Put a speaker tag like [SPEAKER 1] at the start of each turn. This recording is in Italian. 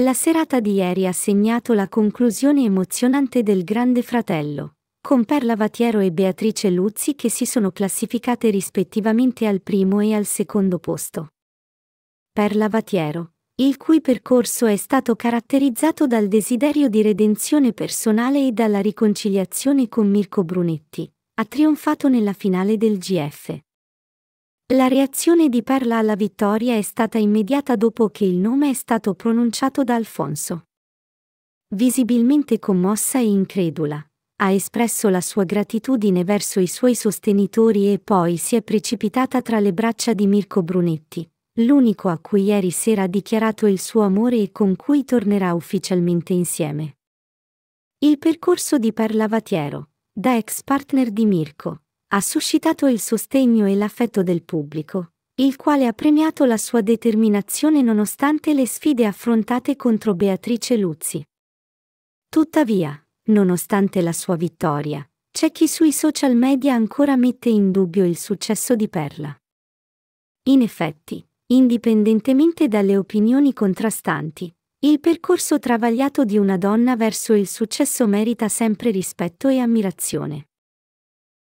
[SPEAKER 1] La serata di ieri ha segnato la conclusione emozionante del Grande Fratello, con Perla Vatiero e Beatrice Luzzi che si sono classificate rispettivamente al primo e al secondo posto. Perla Vatiero, il cui percorso è stato caratterizzato dal desiderio di redenzione personale e dalla riconciliazione con Mirko Brunetti, ha trionfato nella finale del GF. La reazione di Perla alla vittoria è stata immediata dopo che il nome è stato pronunciato da Alfonso. Visibilmente commossa e incredula, ha espresso la sua gratitudine verso i suoi sostenitori e poi si è precipitata tra le braccia di Mirko Brunetti, l'unico a cui ieri sera ha dichiarato il suo amore e con cui tornerà ufficialmente insieme. Il percorso di Perla Vatiero, da ex partner di Mirko, ha suscitato il sostegno e l'affetto del pubblico, il quale ha premiato la sua determinazione nonostante le sfide affrontate contro Beatrice Luzzi. Tuttavia, nonostante la sua vittoria, c'è chi sui social media ancora mette in dubbio il successo di Perla. In effetti, indipendentemente dalle opinioni contrastanti, il percorso travagliato di una donna verso il successo merita sempre rispetto e ammirazione.